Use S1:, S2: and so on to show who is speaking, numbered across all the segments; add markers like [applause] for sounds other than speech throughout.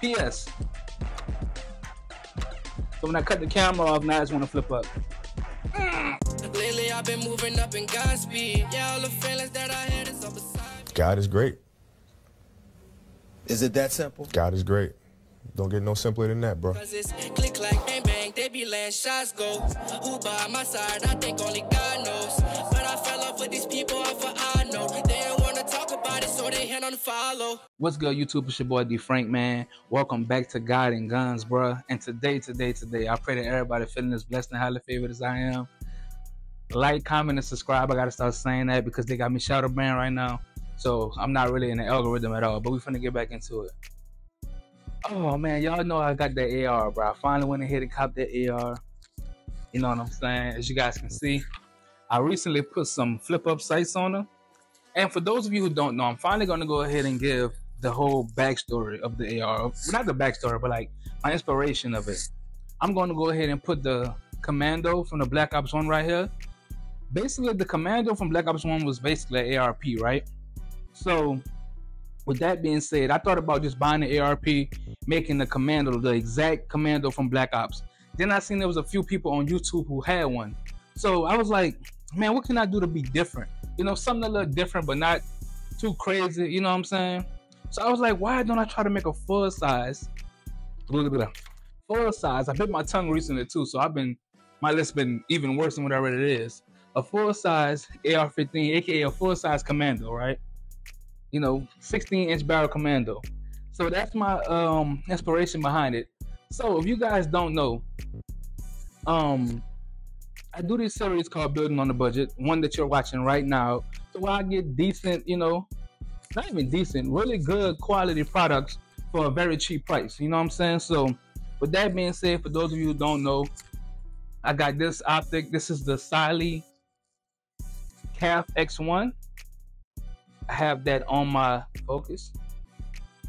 S1: PS. So when I cut the camera off, now I just want to flip up. Lately I've been moving up in Godspeed. Yeah, all the feelings that I had is
S2: all beside. God is great.
S3: Is it that simple?
S2: God is great. Don't get no simpler than that, bro.
S1: Cause it's click like bang bang, they be letting shots go. Who by my side? I think only God knows. But I fell off with these people off of I know. They What's good, YouTube? It's your boy D Frank, man. Welcome back to God and Guns, bro. And today, today, today, I pray that everybody feeling as blessed and highly favored as I am. Like, comment, and subscribe. I gotta start saying that because they got me shadow banned right now. So I'm not really in the algorithm at all. But we finna get back into it. Oh man, y'all know I got that AR, bro. I finally went ahead and copped that AR. You know what I'm saying? As you guys can see, I recently put some flip up sights on her. And for those of you who don't know, I'm finally gonna go ahead and give the whole backstory of the AR. Not the backstory, but like my inspiration of it. I'm gonna go ahead and put the commando from the Black Ops 1 right here. Basically, the commando from Black Ops 1 was basically an ARP, right? So with that being said, I thought about just buying the ARP, making the commando, the exact commando from Black Ops. Then I seen there was a few people on YouTube who had one. So I was like, man, what can I do to be different? You know, something a little different, but not too crazy. You know what I'm saying? So I was like, why don't I try to make a full size? Full size. I bit my tongue recently too, so I've been my list been even worse than whatever it is. A full size AR-15, aka a full size commando, right? you know, 16 inch barrel commando. So that's my um inspiration behind it. So if you guys don't know, um I do this series called Building on the Budget, one that you're watching right now. So I get decent, you know, not even decent, really good quality products for a very cheap price. You know what I'm saying? So with that being said, for those of you who don't know, I got this optic. This is the Cyelee CAF X1 I have that on my focus.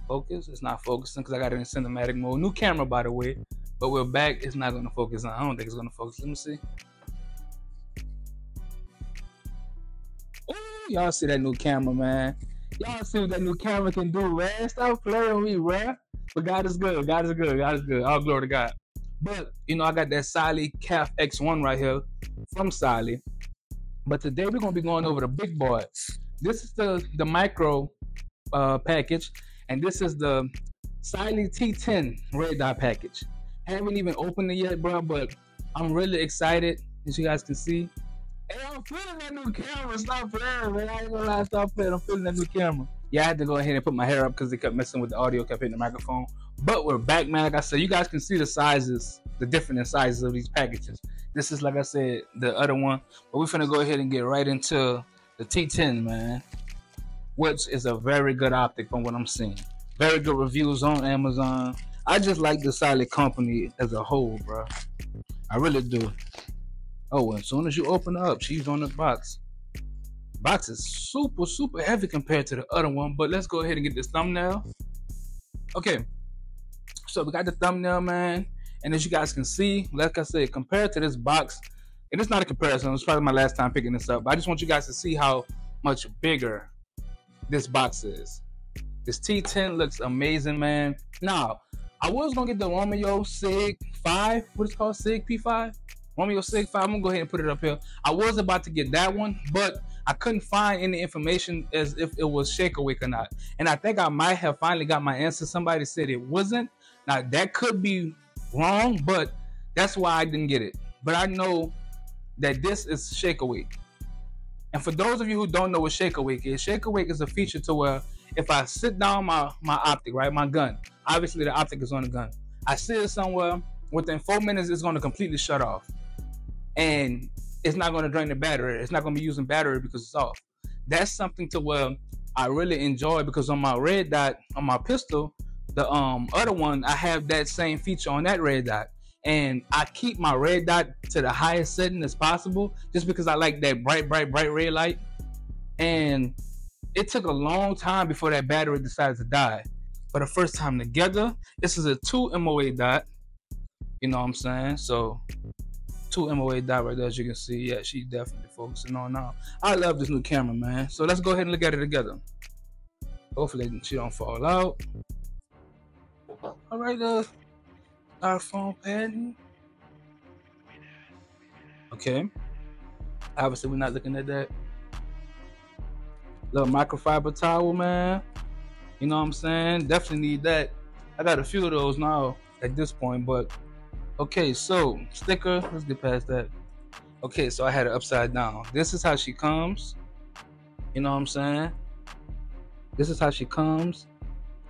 S1: Focus. It's not focusing because I got it in cinematic mode. New camera, by the way. But we're back. It's not going to focus on. I don't think it's going to focus. Let me see. Y'all see that new camera, man. Y'all see what that new camera can do, man. Stop playing with me, man. But God is good. God is good. God is good. All glory to God. But, you know, I got that Cyelee Calf X1 right here from Cyelee. But today we're going to be going over the big boys this is the the micro uh, package, and this is the Cyelee T10 red dot package. Haven't even opened it yet, bro, but I'm really excited, as you guys can see. And I'm feeling that new camera. Stop playing, man. I ain't gonna lie, stop playing. I'm feeling that new camera. Yeah, I had to go ahead and put my hair up because they kept messing with the audio, kept hitting the microphone. But we're back, man. Like I said, you guys can see the sizes, the different sizes of these packages. This is, like I said, the other one. But we're gonna go ahead and get right into the T10, man, which is a very good optic from what I'm seeing. Very good reviews on Amazon. I just like the Cyelee company as a whole, bro. I really do. Oh, as soon as you open up, she's on the box. Box is super, super heavy compared to the other one, but let's go ahead and get this thumbnail. Okay, so we got the thumbnail, man. And as you guys can see, like I said, compared to this box, and it's not a comparison. It's probably my last time picking this up. But I just want you guys to see how much bigger this box is. This T10 looks amazing, man. Now, I was gonna get the Romeo Sig 5. What is called? Sig P5? Romeo Sig 5. I'm gonna go ahead and put it up here. I was about to get that one, but I couldn't find any information as if it was Shake Awake or not. And I think I might have finally got my answer. Somebody said it wasn't. Now that could be wrong, but that's why I didn't get it. But I know that this is Shake Awake. And for those of you who don't know what Shake Awake is, Shake Awake is a feature to where if I sit down my, my optic, right, my gun, obviously the optic is on the gun. I sit it somewhere, within four minutes, it's to completely shut off. And it's not going to drain the battery. It's not going to be using battery because it's off. That's something to where I really enjoy because on my red dot, on my pistol, the um other one, I have that same feature on that red dot and I keep my red dot to the highest setting as possible just because I like that bright, bright, bright red light. And it took a long time before that battery decided to die. For the first time together, this is a 2 MOA dot. You know what I'm saying? So, 2 MOA dot right there, as you can see. Yeah, she's definitely focusing on now. I love this new camera, man. So, let's go ahead and look at it together. Hopefully, she don't fall out. All right, uh, our phone patent. Okay. Obviously, we're not looking at that. Little microfiber towel, man. You know what I'm saying? Definitely need that. I got a few of those now at this point, but okay, so sticker, let's get past that. Okay, so I had it upside down. This is how she comes. You know what I'm saying? This is how she comes.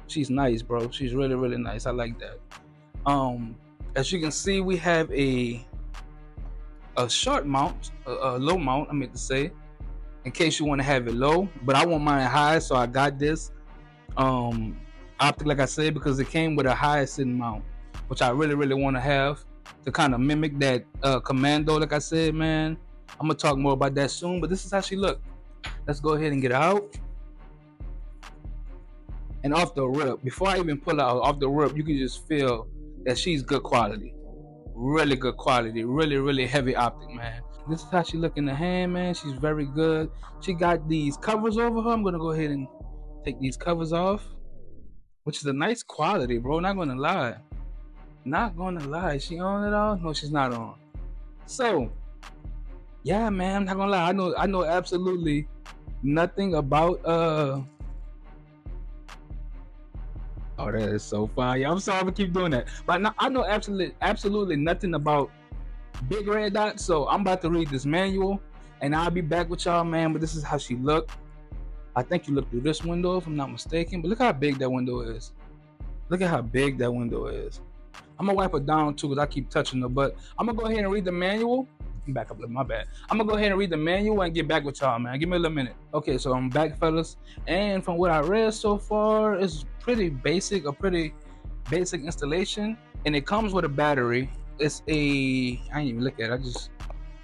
S1: She's nice, bro. She's really, really nice. I like that. Um, as you can see, we have a a short mount, a, a low mount. I meant to say, in case you want to have it low, but I want mine high, so I got this um optic, like I said, because it came with a high sitting mount, which I really, really want to have to kind of mimic that uh, commando. Like I said, man, I'm gonna talk more about that soon. But this is how she looked. Let's go ahead and get out. And off the rip, before I even pull out off the rip, you can just feel that she's good quality really good quality, really, really heavy optic, man. This is how she look in the hand, man. She's very good. She got these covers over her. I'm gonna go ahead and take these covers off, which is a nice quality, bro. Not gonna lie. Not gonna lie. Is she on it all? No, she's not on. So, yeah, man. I'm not gonna lie. I know. I know absolutely nothing about uh Oh, that is so fire. I'm sorry to keep doing that. But I know absolutely absolutely nothing about big red dot. So I'm about to read this manual and I'll be back with y'all, man. But this is how she looked. I think you look through this window if I'm not mistaken. But look how big that window is. Look at how big that window is. I'm gonna wipe it down too because I keep touching her. But I'm gonna go ahead and read the manual back up my bad. I'm gonna go ahead and read the manual and get back with y'all, man. Give me a little minute. Okay, so I'm back, fellas. And from what I read so far, it's pretty basic, a pretty basic installation. And it comes with a battery. It's a I didn't even look at it, I just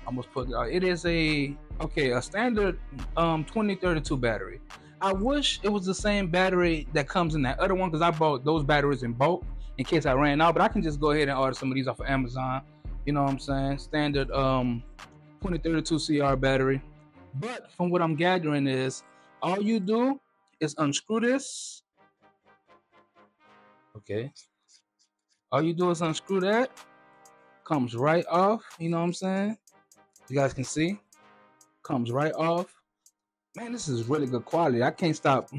S1: almost put it out. It is a okay, a standard um 2032 battery. I wish it was the same battery that comes in that other one because I bought those batteries in bulk in case I ran out. But I can just go ahead and order some of these off of Amazon you know what I'm saying? Standard um 2032 CR battery. But from what I'm gathering is all you do is unscrew this. Okay. All you do is unscrew that. Comes right off. You know what I'm saying? You guys can see. Comes right off. Man, this is really good quality. I can't stop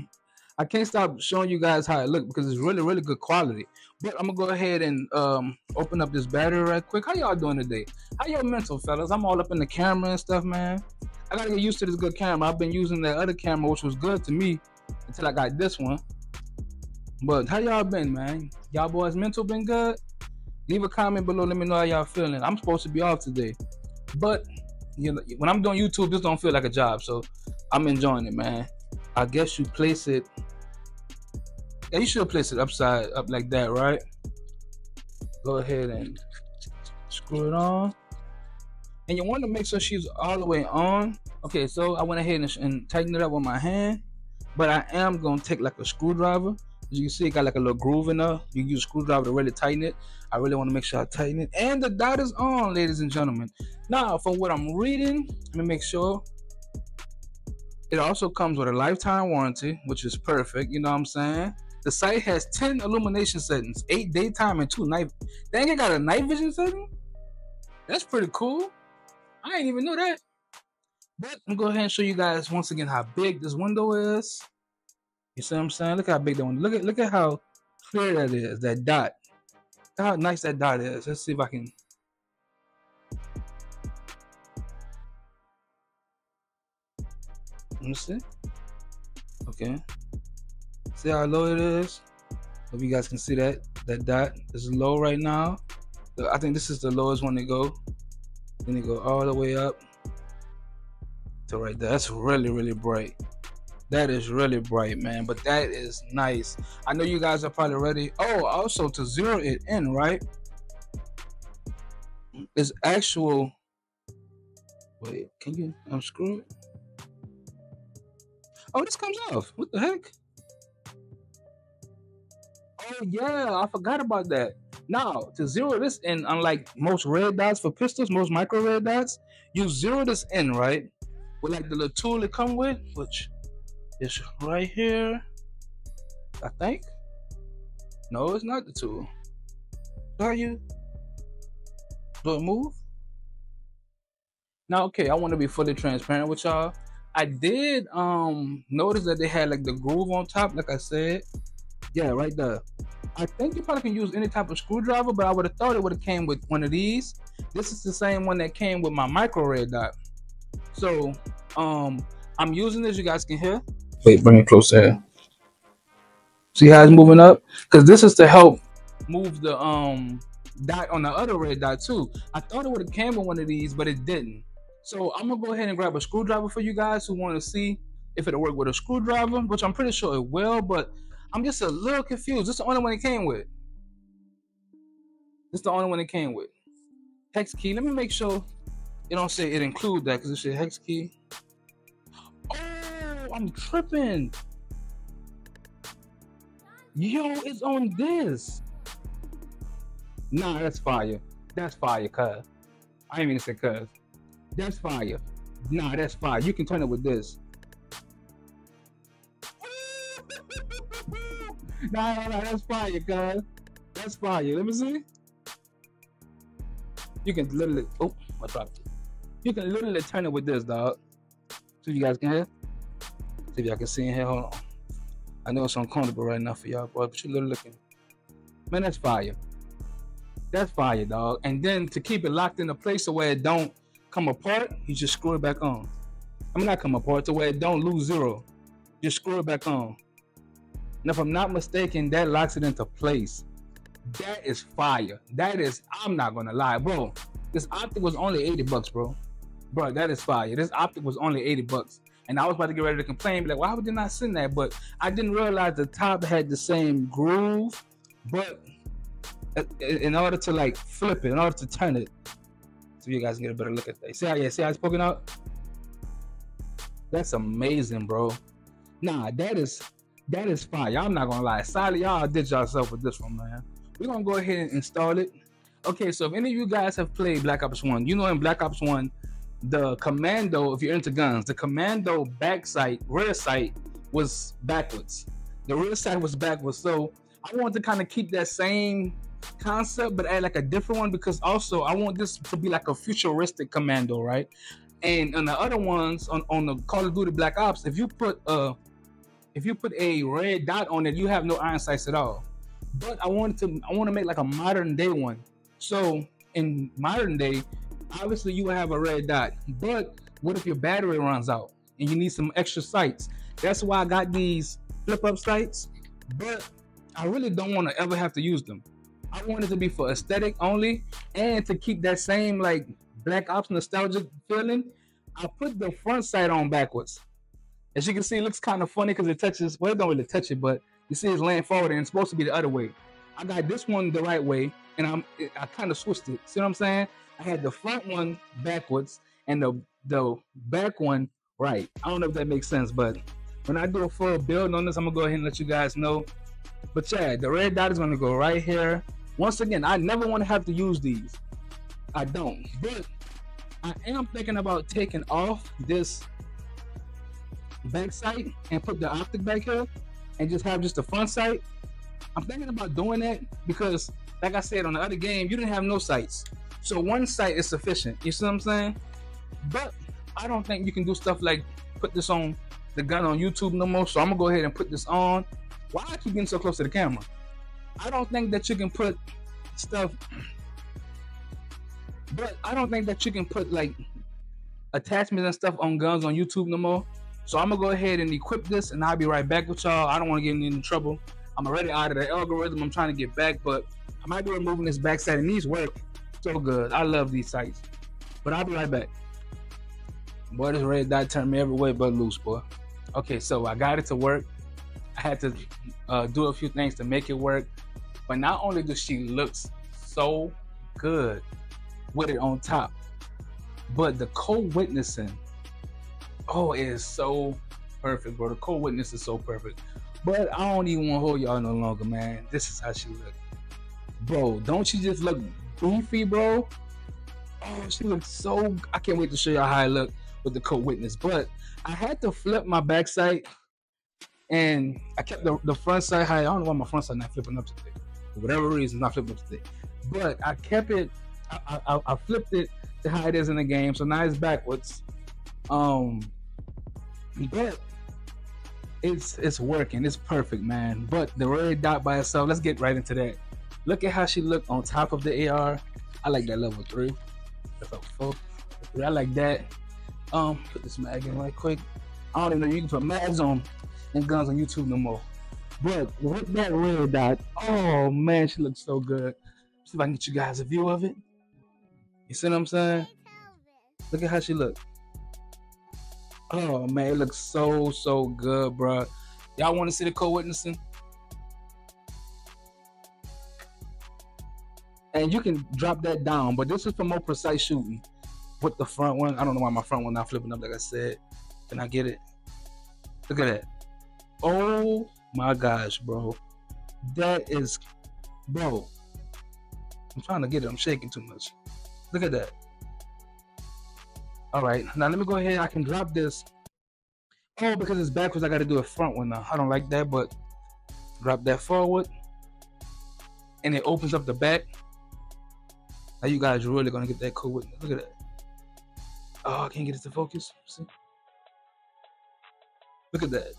S1: I can't stop showing you guys how it looks because it's really, really good quality. But I'm gonna go ahead and um, open up this battery right quick. How y'all doing today? How y'all mental, fellas? I'm all up in the camera and stuff, man. I gotta get used to this good camera. I've been using that other camera, which was good to me until I got this one. But how y'all been, man? Y'all boys mental been good? Leave a comment below. Let me know how y'all feeling. I'm supposed to be off today, but you know, when I'm doing YouTube, this don't feel like a job, so I'm enjoying it, man. I guess you place it yeah, you should place it upside up like that, right? Go ahead and screw it on. And you want to make sure she's all the way on. Okay, so I went ahead and, and tightened it up with my hand. But I am going to take like a screwdriver. As you can see, it got like a little groove in there. You use a screwdriver to really tighten it. I really want to make sure I tighten it. And the dot is on, ladies and gentlemen. Now, from what I'm reading, let me make sure. It also comes with a lifetime warranty, which is perfect. You know what I'm saying? The site has 10 illumination settings, 8 daytime and 2 night. Dang, it got a night vision setting? That's pretty cool. I didn't even know that. But I'm gonna go ahead and show you guys once again how big this window is. You see what I'm saying? Look how big that one. Look at look at how clear that is. That dot. Look how nice that dot is. Let's see if I can. Let me see. Okay. See how low it is? Hope you guys can see that. That dot is low right now. I think this is the lowest one to go. Then it go all the way up to right there. That's really, really bright. That is really bright, man. But that is nice. I know you guys are probably ready. Oh, also to zero it in, right? It's actual. Wait, can you unscrew it? Oh, this comes off. What the heck? Oh yeah, I forgot about that. Now to zero this in, unlike most red dots for pistols, most micro red dots, you zero this in right with like the little tool it come with, which is right here. I think. No, it's not the tool. Are you? Do it move? Now, okay, I want to be fully transparent with y'all. I did um notice that they had like the groove on top, like I said. Yeah, right there. I think you probably can use any type of screwdriver, but I would have thought it would have came with one of these. This is the same one that came with my micro red dot. So um I'm using this, you guys can hear. Wait, bring it closer. Here. See how it's moving up? Because this is to help move the um dot on the other red dot too. I thought it would have came with one of these, but it didn't. So I'm gonna go ahead and grab a screwdriver for you guys who want to see if it'll work with a screwdriver, which I'm pretty sure it will, but I'm just a little confused. This is the only one it came with. This is the only one it came with. Hex key. Let me make sure it don't say it include that because it said hex key. Oh, I'm tripping. Yo, it's on this. Nah, that's fire. That's fire, cuz. I ain't even say cuz. That's fire. Nah, that's fire. You can turn it with this. [laughs] nah, nah, nah, that's fire, cuz. That's fire. Let me see. You can literally. Oh, I dropped it. You can literally turn it with this, dog. If you guys can hear. See if y'all can see in here. Hold on. I know it's uncomfortable right now for y'all, but you're literally looking. Man, that's fire. That's fire, dog. And then to keep it locked in a place so where it don't come apart, you just screw it back on. I mean, not come apart to where it don't lose zero. Just screw it back on. And if I'm not mistaken, that locks it into place. That is fire. That is, I'm not gonna lie, bro. This optic was only 80 bucks, bro. Bro, that is fire. This optic was only 80 bucks. And I was about to get ready to complain, be like, why would they not send that? But I didn't realize the top had the same groove, but uh, in order to like flip it, in order to turn it, so you guys can get a better look at that. See how yeah, see how it's poking out? That's amazing, bro. Nah, that is that is fine. Y'all not gonna lie. Sorry, y'all did yourself with this one, man. We're gonna go ahead and install it. Okay, so if any of you guys have played Black Ops 1, you know in Black Ops 1, the commando, if you're into guns, the commando back sight, rear sight was backwards. The rear sight was backwards. So I wanted to kind of keep that same concept, but add like a different one because also I want this to be like a futuristic commando, right? And on the other ones on, on the Call of Duty Black Ops, if you put a if you put a red dot on it, you have no iron sights at all. But I wanted to I want to make like a modern day one. So in modern day, obviously you have a red dot. But what if your battery runs out and you need some extra sights? That's why I got these flip up sights. But I really don't want to ever have to use them. I want it to be for aesthetic only and to keep that same like Black Ops nostalgic feeling. I put the front sight on backwards. As you can see, it looks kind of funny because it touches, well, it don't really touch it, but you see it's laying forward and it's supposed to be the other way. I got this one the right way and I'm I kind of switched it. See what I'm saying? I had the front one backwards and the the back one right. I don't know if that makes sense, but when I do a full build on this, I'm gonna go ahead and let you guys know. But yeah, the red dot is gonna go right here. Once again, I never want to have to use these. I don't. But I am thinking about taking off this back sight and put the optic back here and just have just the front sight. I'm thinking about doing that because, like I said on the other game, you didn't have no sights. So one sight is sufficient. You see what I'm saying? But I don't think you can do stuff like put this on the gun on YouTube no more. So I'm gonna go ahead and put this on. Why I keep getting so close to the camera? I don't think that you can put stuff, but I don't think that you can put like attachments and stuff on guns on YouTube no more. So I'm gonna go ahead and equip this, and I'll be right back with y'all. I don't want to get in trouble. I'm already out of the algorithm. I'm trying to get back, but I might be removing this backside, and these work so good. I love these sites, but I'll be right back. Boy, this red dot turned me every way but loose, boy. Okay, so I got it to work. I had to uh, do a few things to make it work. But not only does she looks so good with it on top, but the co-witnessing, oh, it is so perfect, bro. The co-witness is so perfect. But I don't even want to hold y'all no longer, man. This is how she look. Bro, don't she just look beefy, bro? Oh, she looks so I can't wait to show y'all how I look with the co-witness. But I had to flip my backside And I kept the, the front side high. I don't know why my front side not flipping up today. For whatever reason, not flipping up today. But I kept it, I, I, I flipped it to how it is in the game. So now it's backwards. Um, but it's it's working. It's perfect, man. But the red dot by itself, let's get right into that. Look at how she looked on top of the AR. I like that level three. That's a four. I like that. Um, put this mag in right quick. I don't even know you can put mags on and guns on YouTube no more. But with that red dot, oh man, she looks so good. See if I can get you guys a view of it. You see what I'm saying? Look at how she look. Oh man, it looks so so good, bro. Y'all want to see the co-witnessing? And you can drop that down, but this is for more precise shooting. With the front one, I don't know why my front one not flipping up like I said. Can I get it? Look at that. Oh my gosh, bro. That is, bro. I'm trying to get it. I'm shaking too much. Look at that. All right, now let me go ahead. I can drop this. Oh, because it's backwards, I got to do a front one now. I don't like that, but drop that forward, and it opens up the back. Now you guys really gonna get that cool with me. Look at that. Oh, I can't get it to focus. See? Look at that.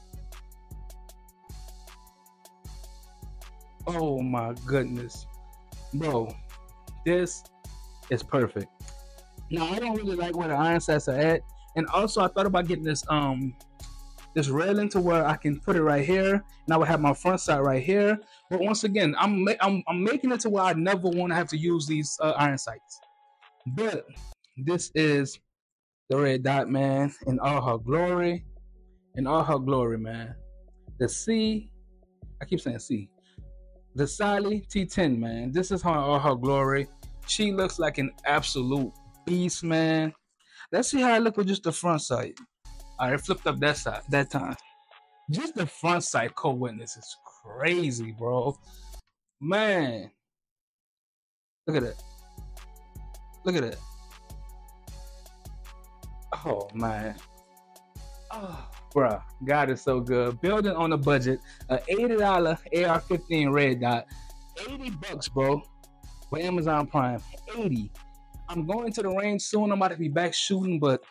S1: Oh my goodness, bro, this is perfect. Now I don't really like where the iron sights are at, and also I thought about getting this um this railing to where I can put it right here, and I would have my front sight right here. But once again, I'm I'm, I'm making it to where I never want to have to use these uh, iron sights. But this is the red dot, man, in all her glory, in all her glory, man. The C, I keep saying C. The Sally T10, man. This is her all her glory. She looks like an absolute beast, man. Let's see how I look with just the front side. I flipped up that side that time. Just the front side co-witness is crazy, bro. Man. Look at that. Look at that. Oh man. Oh, bruh. God is so good. Building on a budget, a $80 AR-15 red dot. 80 bucks, bro. For Amazon Prime. 80. I'm going to the range soon. I'm about to be back shooting, but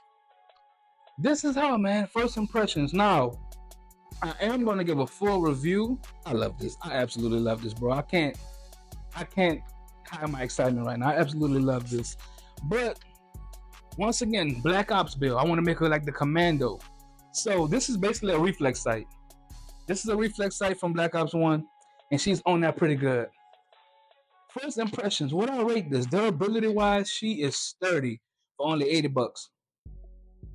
S1: this is how, man. First impressions. Now, I am going to give a full review. I love this. I absolutely love this, bro. I can't, I can't hide my excitement right now. I absolutely love this. But once again, Black Ops Bill. I want to make her like the commando. So this is basically a reflex sight. This is a reflex sight from Black Ops One, and she's on that pretty good. First impressions, what I rate this durability wise, she is sturdy for only 80 bucks.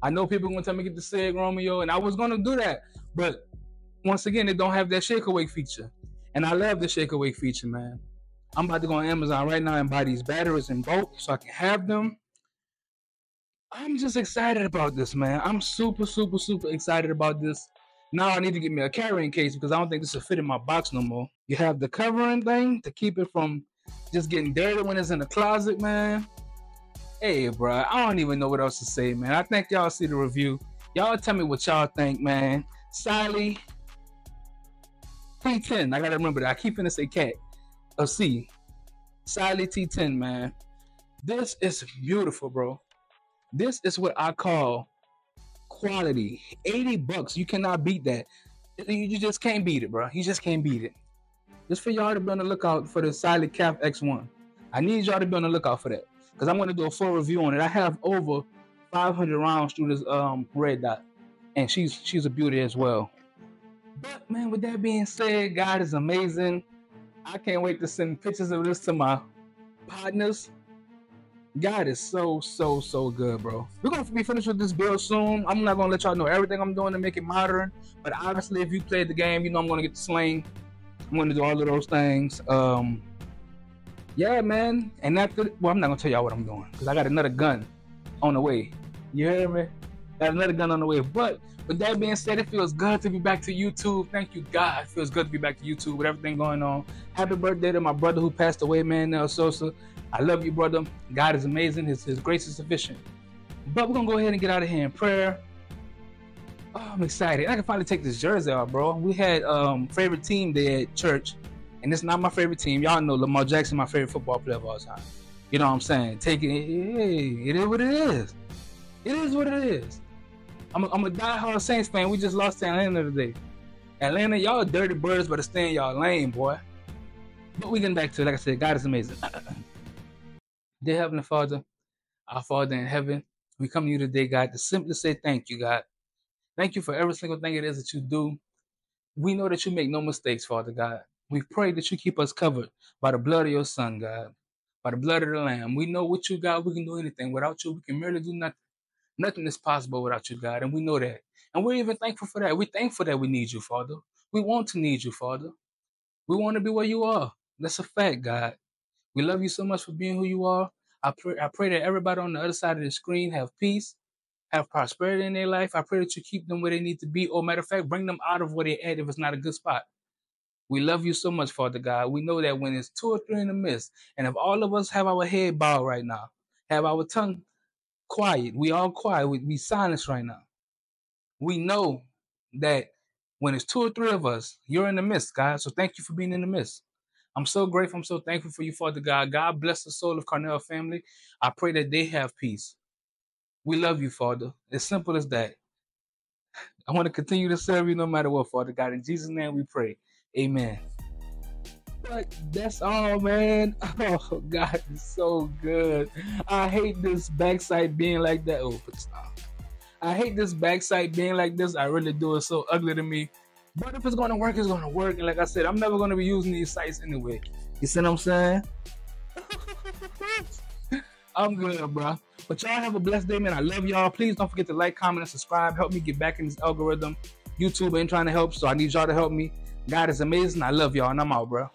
S1: I know people gonna tell me get the SIG Romeo, and I was gonna do that, but once again, it don't have that shake awake feature. And I love the shake awake feature, man. I'm about to go on Amazon right now and buy these batteries in bulk so I can have them. I'm just excited about this, man. I'm super, super, super excited about this. Now I need to get me a carrying case because I don't think this will fit in my box no more. You have the covering thing to keep it from just getting dirty when it's in the closet, man. Hey, bro, I don't even know what else to say, man. I think y'all see the review. Y'all tell me what y'all think, man. Sally T10. I gotta remember that. I keep gonna say cat. A C. Sally T10, man. This is beautiful, bro. This is what I call quality. 80 bucks. You cannot beat that. You just can't beat it, bro. You just can't beat it just for y'all to be on the lookout for the Silent Cap X1. I need y'all to be on the lookout for that because I'm going to do a full review on it. I have over 500 rounds through this um, red dot, and she's she's a beauty as well. But man, with that being said, God is amazing. I can't wait to send pictures of this to my partners. God is so so so good, bro. We're gonna be finished with this build soon. I'm not gonna let y'all know everything I'm doing to make it modern, but obviously, if you played the game, you know I'm gonna get the sling I'm gonna do all of those things. Um, yeah, man. And after, well, I'm not gonna tell y'all what I'm doing because I got another gun on the way. You hear me? Got another gun on the way. But with that being said, it feels good to be back to YouTube. Thank you, God. It feels good to be back to YouTube with everything going on. Happy birthday to my brother who passed away, man, Nel Sosa. I love you, brother. God is amazing. His, His grace is sufficient. But we're gonna go ahead and get out of here in prayer. Oh, I'm excited. I can finally take this jersey off, bro. We had um favorite team there at church, and it's not my favorite team. Y'all know Lamar Jackson, my favorite football player of all time. You know what I'm saying? Taking it, hey, it is what it is. It is what it is. I'm a, I'm a diehard Saints fan. We just lost to Atlanta today. Atlanta, y'all dirty birds, but stay in y'all lane, boy. But we getting back to it. Like I said, God is amazing. Dear Heavenly Father, our Father in heaven, we come to you today, God, to simply say thank you, God. Thank you for every single thing it is that you do. We know that you make no mistakes, Father God. We pray that you keep us covered by the blood of your Son, God, by the blood of the Lamb. We know what you God, We can do anything. Without you, we can merely do nothing. Nothing is possible without you, God, and we know that. And we're even thankful for that. We're thankful that we need you, Father. We want to need you, Father. We want to be where you are. That's a fact, God. We love you so much for being who you are. I pray, I pray that everybody on the other side of the screen have peace, have prosperity in their life. I pray that you keep them where they need to be, or matter of fact, bring them out of where they're at if it's not a good spot. We love you so much, Father God. We know that when it's two or three in the midst, and if all of us have our head bowed right now, have our tongue quiet, we all quiet, we, we silence right now. We know that when it's two or three of us, you're in the midst, God. So thank you for being in the midst. I'm so grateful. I'm so thankful for you, Father God. God bless the soul of Carnell family. I pray that they have peace. We love you, Father. As simple as that. I want to continue to serve you no matter what, Father God. In Jesus' name we pray. Amen. But that's all, man. [laughs] Oh, God is so good. I hate this backside being like that. Oh, stop. I hate this backside being like this. I really do. It's so ugly to me. But if it's gonna work, it's gonna work. And like I said, I'm never gonna be using these sites anyway. You see what I'm saying? [laughs] I'm good, bro. But y'all have a blessed day, man. I love y'all. Please don't forget to like, comment, and subscribe. Help me get back in this algorithm. YouTube ain't trying to help, so I need y'all to help me. God is amazing. I love y'all, and I'm out, bro.